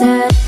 said